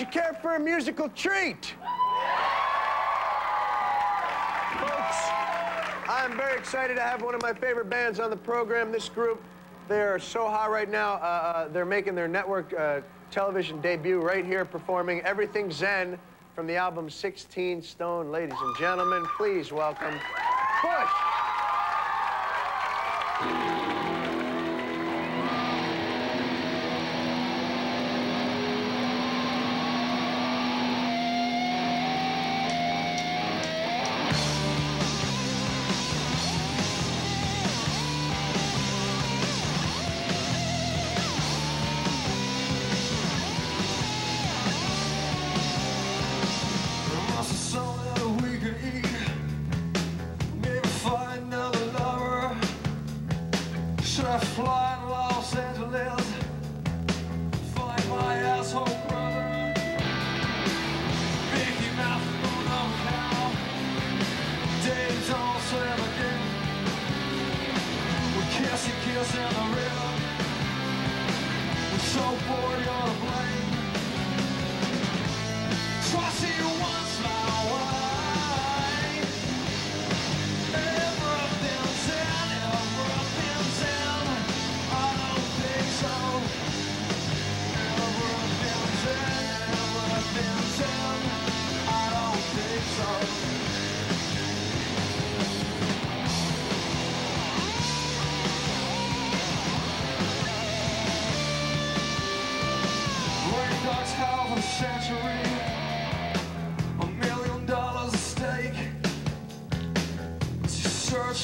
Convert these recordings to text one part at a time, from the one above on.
you care for a musical treat? Folks, I'm very excited to have one of my favorite bands on the program. This group, they're so hot right now. Uh, uh, they're making their network uh, television debut right here, performing Everything Zen from the album 16 Stone. Ladies and gentlemen, please welcome Bush. To Los Angeles? Find my asshole brother. Mickey Mouse cow. Dave's on Slam again. We kiss and kiss in the river. We're so bored you're to blame.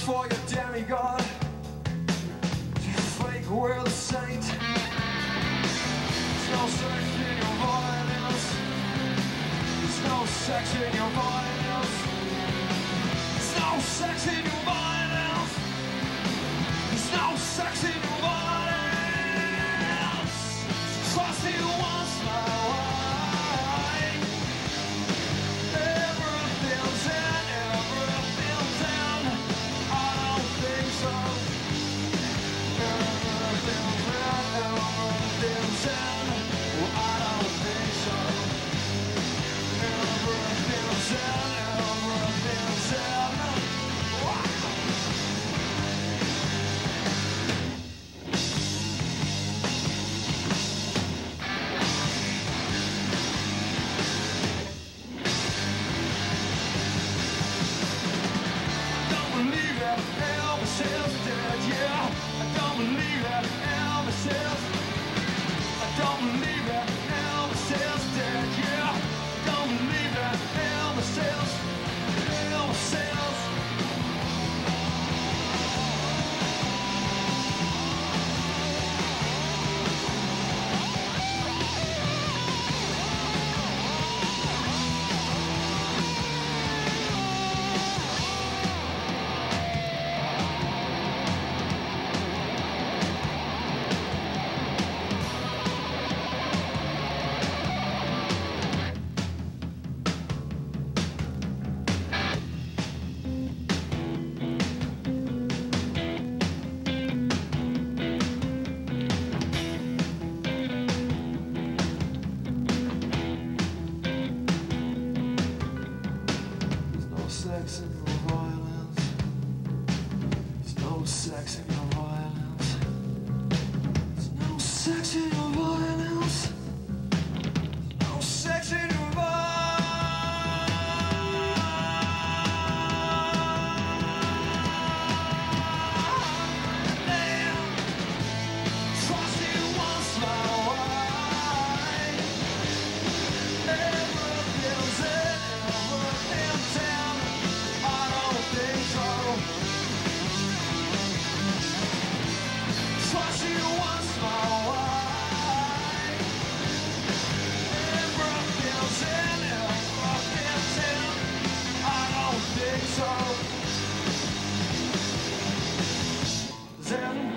For your demigod, you fake we're the saint. There's no sex in your violence. There's no sex in your violence. There's no sex in your violence. Believe that no Tell me.